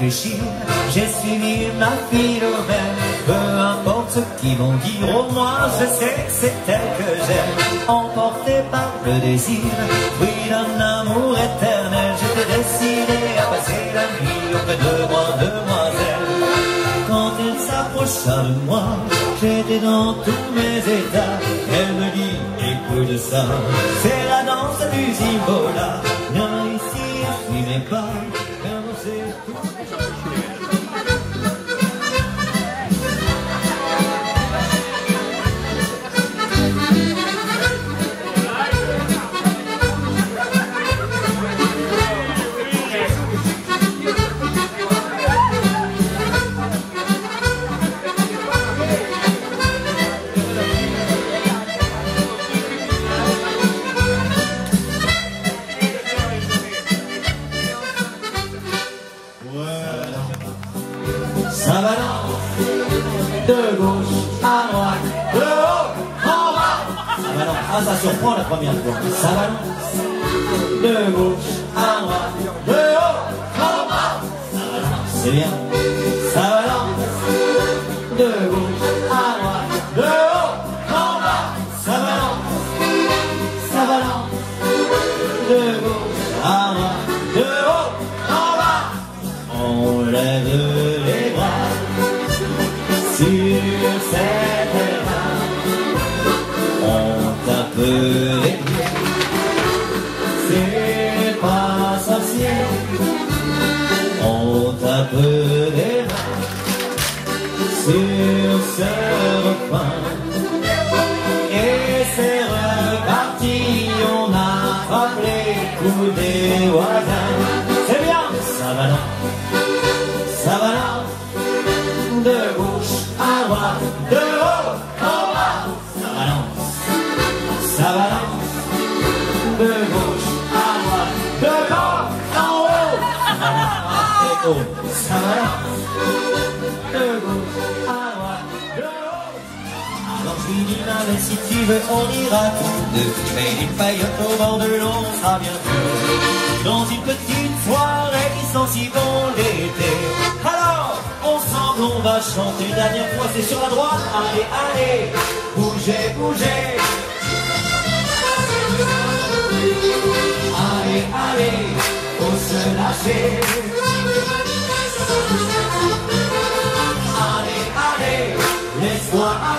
j'ai suivi ma philomène. Peu importe ce qu'ils vont dire, au moins je sais que c'est elle que j'aime. Emporté par le désir, fruit d'un amour éternel, j'étais décidé à passer la nuit auprès de moi, demoiselle. Quand elle s'approcha de moi, j'étais dans tous mes états. Elle me dit, écoute ça, c'est la danse du Zimbola. Viens ici, suis mes pas, de haut en bas. Ça balance. Ah, ça surprend la première fois. Ça balance de gauche à droite, de haut en bas. C'est bien. Sur ce refrain. Et c'est reparti, on a rappelé coup des voisins. C'est bien, ça balance, ça balance, de gauche à droite, de haut en bas. Ça balance, ça balance, de gauche à droite, de bas en haut. Ça balance, ça balance, de gauche si tu veux, on ira tous deux. Mais une paillote au bord de l'eau, on sera bien. Dans une petite soirée qui sent si bon l'été. Alors, ensemble, on va chanter. Une dernière fois, c'est sur la droite. Allez, allez, bougez, bougez. Allez, allez, faut se lâcher. Allez, allez, laisse-moi.